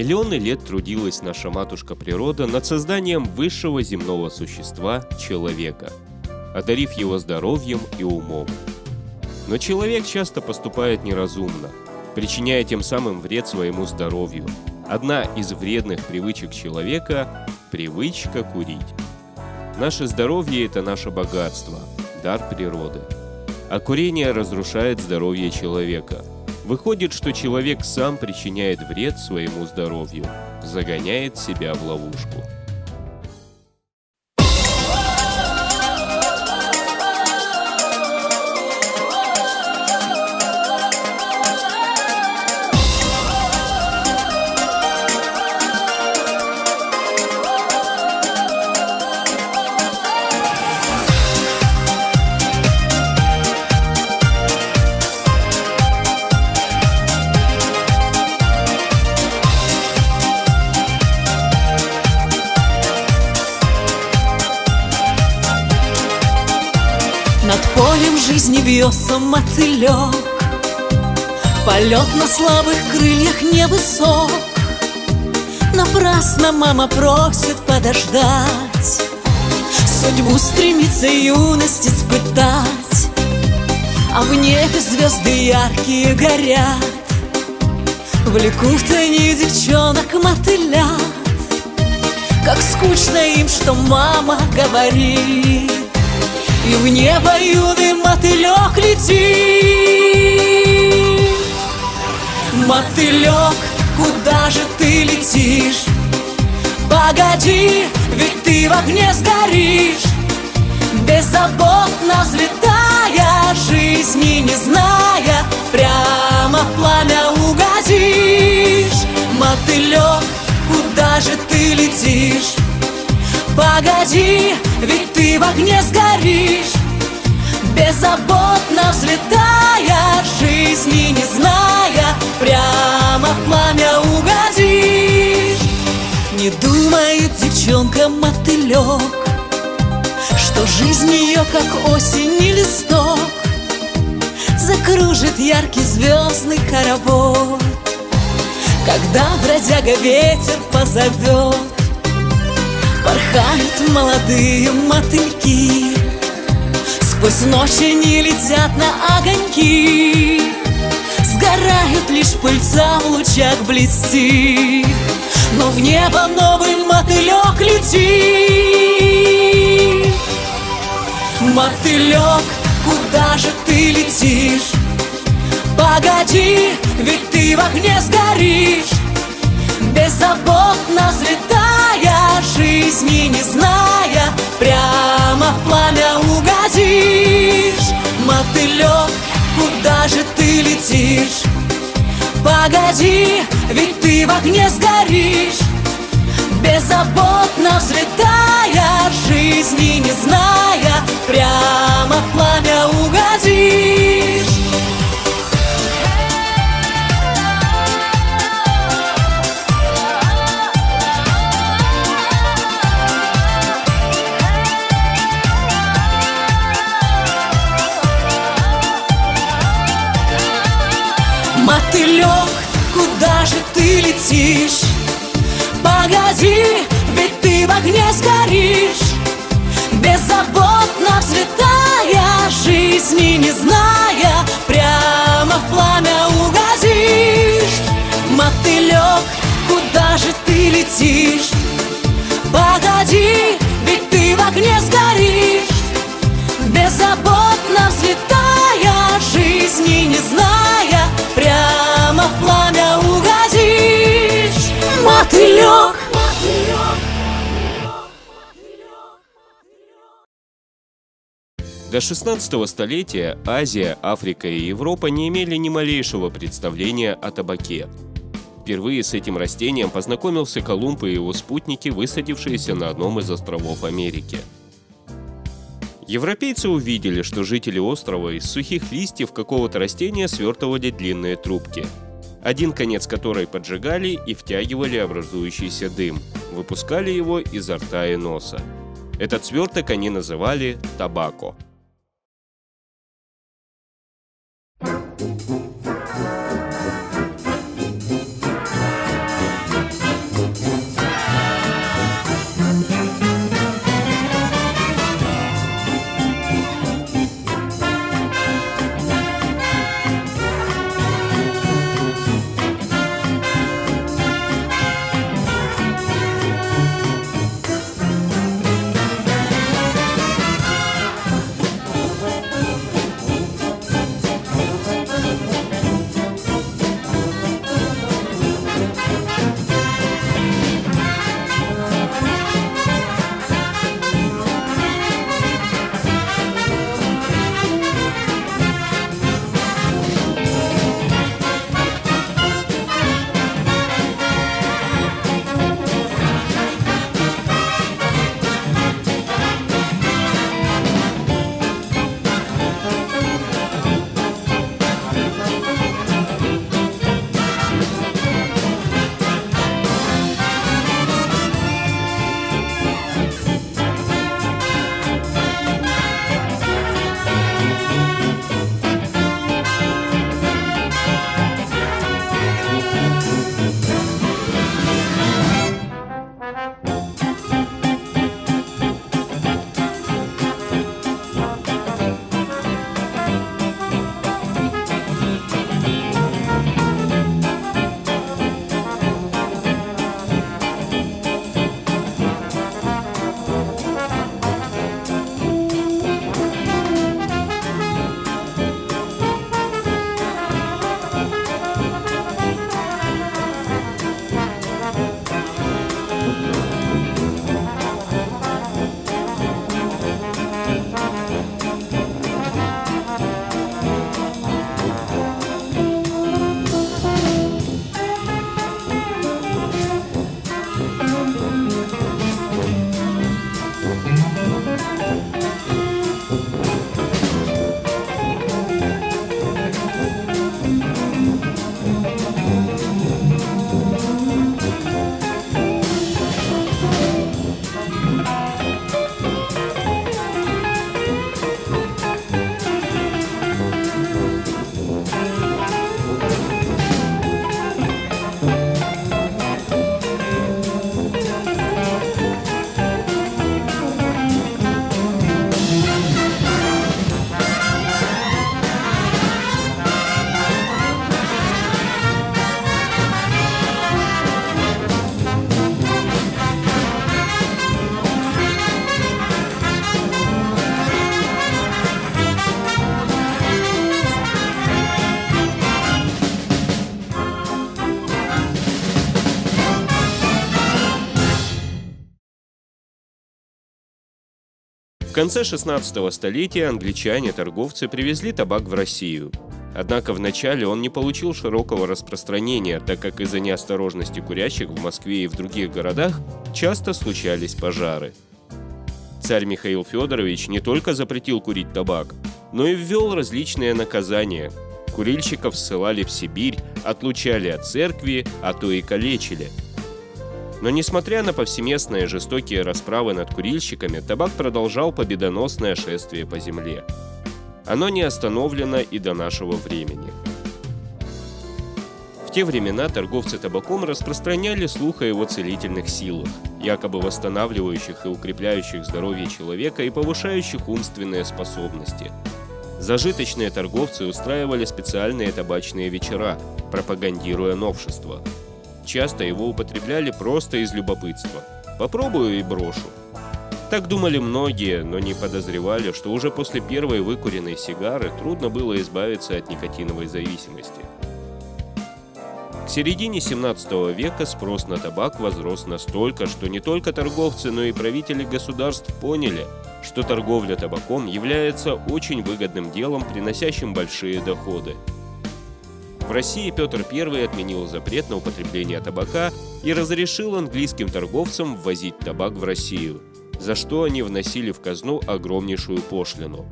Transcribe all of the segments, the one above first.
Миллионы лет трудилась наша матушка природа над созданием высшего земного существа – человека, одарив его здоровьем и умом. Но человек часто поступает неразумно, причиняя тем самым вред своему здоровью. Одна из вредных привычек человека – привычка курить. Наше здоровье – это наше богатство, дар природы. А курение разрушает здоровье человека – Выходит, что человек сам причиняет вред своему здоровью, загоняет себя в ловушку. Бьется мотылек. Полет на слабых крыльях невысок. Напрасно мама просит подождать. Судьбу стремится юность испытать. А в небе звезды яркие горят. Влекут они девчонок мотылят. Как скучно им, что мама говорит и в небо юный мотылек летит Мотылек, куда же ты летишь? Погоди, ведь ты в огне сгоришь Беззаботно взлетая, жизни не зная Прямо в пламя угодишь Мотылек, куда же ты летишь? Погоди, ведь ты в огне сгоришь. Беззаботно взлетая, жизни не зная Прямо в пламя угодишь. Не думает девчонка-мотылек Что жизнь ее, как осень и листок Закружит яркий звездный хоровод. Когда бродяга ветер позовет Порхают молодые мотыльки. Сквозь ночи не летят на огоньки. Сгорают лишь пыльца в лучах блестит Но в небо новый мотылек летит. Мотылек, куда же ты летишь? Погоди, ведь ты в огне сгоришь. Беззаботно взлетая, жизни не зная Прямо в пламя угодишь Мотылек, куда же ты летишь? Погоди, ведь ты в огне сгоришь Беззаботно взлетая, жизни не зная Прямо в пламя угодишь Мотылек, куда же ты летишь? Погоди, ведь ты в огне сгоришь Беззаботно взлетая, жизни не зная До 16 столетия Азия, Африка и Европа не имели ни малейшего представления о табаке. Впервые с этим растением познакомился Колумб и его спутники, высадившиеся на одном из островов Америки – Европейцы увидели, что жители острова из сухих листьев какого-то растения свертывали длинные трубки, один конец которой поджигали и втягивали образующийся дым, выпускали его изо рта и носа. Этот сверток они называли табако. Конце 16 столетия англичане-торговцы привезли табак в Россию. Однако вначале он не получил широкого распространения, так как из-за неосторожности курящих в Москве и в других городах часто случались пожары. Царь Михаил Федорович не только запретил курить табак, но и ввел различные наказания. Курильщиков ссылали в Сибирь, отлучали от церкви, а то и калечили – но несмотря на повсеместные жестокие расправы над курильщиками, табак продолжал победоносное шествие по земле. Оно не остановлено и до нашего времени. В те времена торговцы табаком распространяли слух о его целительных силах, якобы восстанавливающих и укрепляющих здоровье человека и повышающих умственные способности. Зажиточные торговцы устраивали специальные табачные вечера, пропагандируя новшества – Часто его употребляли просто из любопытства. Попробую и брошу. Так думали многие, но не подозревали, что уже после первой выкуренной сигары трудно было избавиться от никотиновой зависимости. К середине 17 века спрос на табак возрос настолько, что не только торговцы, но и правители государств поняли, что торговля табаком является очень выгодным делом, приносящим большие доходы – в России Петр I отменил запрет на употребление табака и разрешил английским торговцам ввозить табак в Россию, за что они вносили в казну огромнейшую пошлину.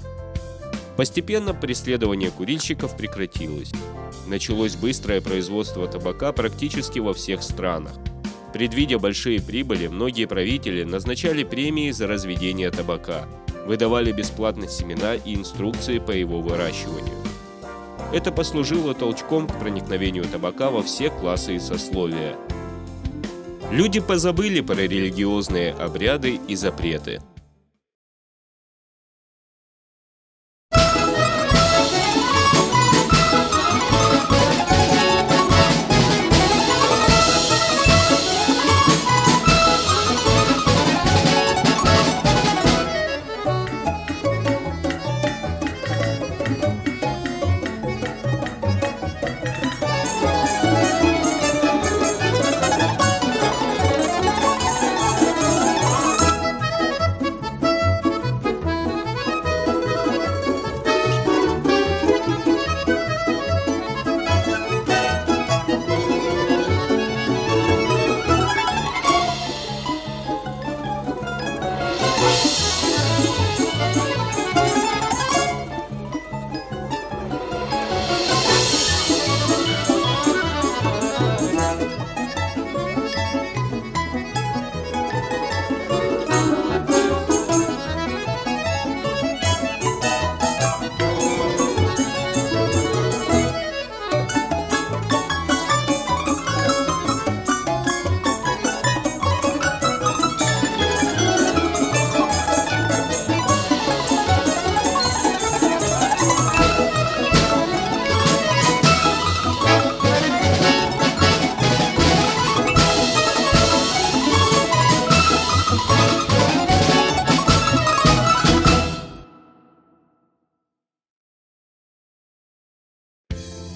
Постепенно преследование курильщиков прекратилось. Началось быстрое производство табака практически во всех странах. Предвидя большие прибыли, многие правители назначали премии за разведение табака, выдавали бесплатно семена и инструкции по его выращиванию. Это послужило толчком к проникновению табака во все классы и сословия. Люди позабыли про религиозные обряды и запреты –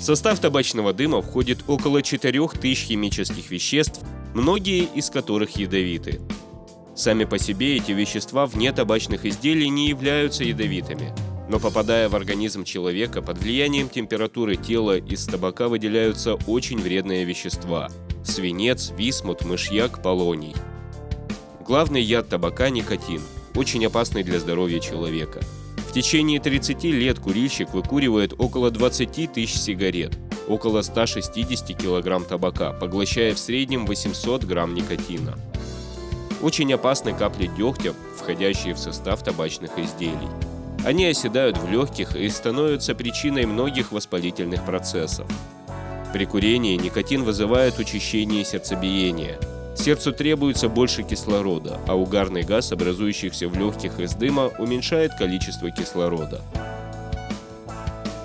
В состав табачного дыма входит около 4000 химических веществ, многие из которых ядовиты. Сами по себе эти вещества вне табачных изделий не являются ядовитыми, но попадая в организм человека под влиянием температуры тела из табака выделяются очень вредные вещества – свинец, висмут, мышьяк, полоний. Главный яд табака – никотин, очень опасный для здоровья человека – в течение 30 лет курильщик выкуривает около 20 тысяч сигарет, около 160 килограмм табака, поглощая в среднем 800 грамм никотина. Очень опасны капли дегтя, входящие в состав табачных изделий. Они оседают в легких и становятся причиной многих воспалительных процессов. При курении никотин вызывает учащение сердцебиения – Сердцу требуется больше кислорода, а угарный газ, образующийся в легких из дыма, уменьшает количество кислорода.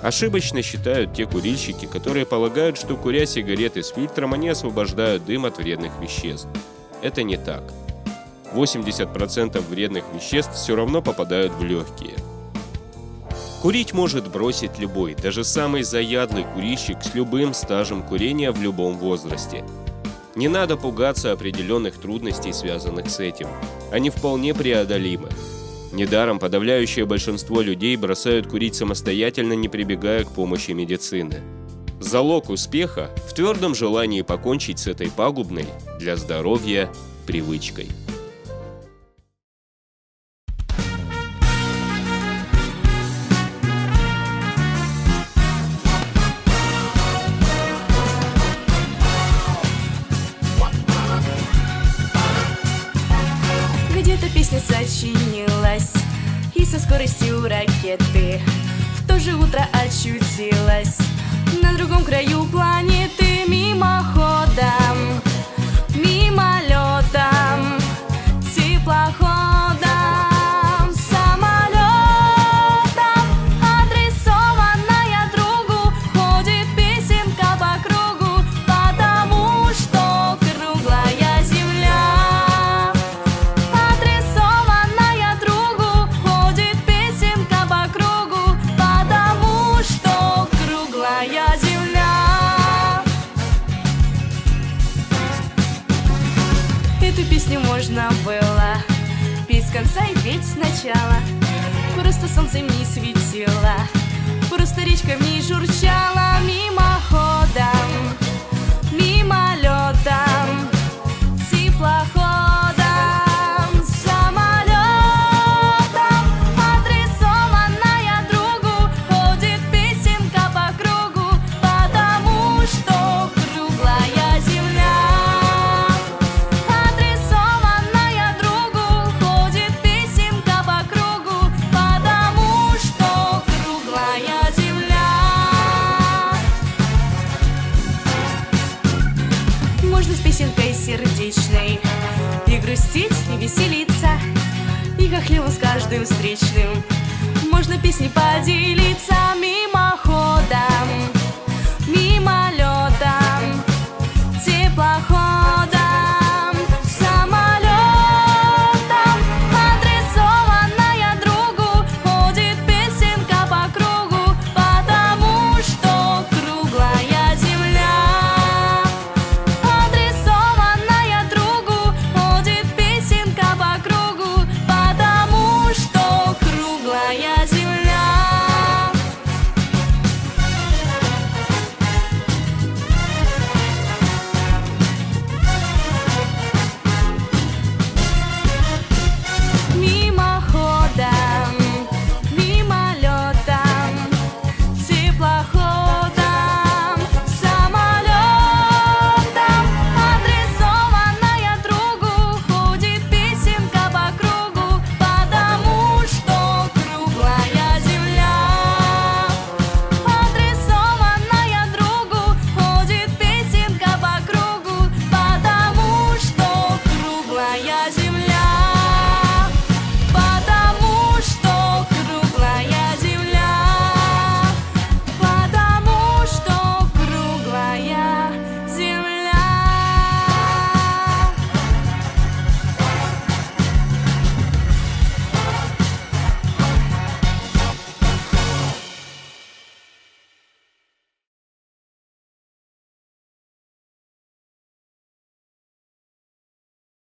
Ошибочно считают те курильщики, которые полагают, что куря сигареты с фильтром, они освобождают дым от вредных веществ. Это не так. 80% вредных веществ все равно попадают в легкие. Курить может бросить любой, даже самый заядлый курильщик с любым стажем курения в любом возрасте – не надо пугаться определенных трудностей, связанных с этим. Они вполне преодолимы. Недаром подавляющее большинство людей бросают курить самостоятельно, не прибегая к помощи медицины. Залог успеха в твердом желании покончить с этой пагубной для здоровья привычкой. Где-то песня сочинилась И со скоростью ракеты В то же утро очутилась. На другом краю планеты Мимоходом с конца и петь сначала. Просто солнцем не светило Просто речка в журчала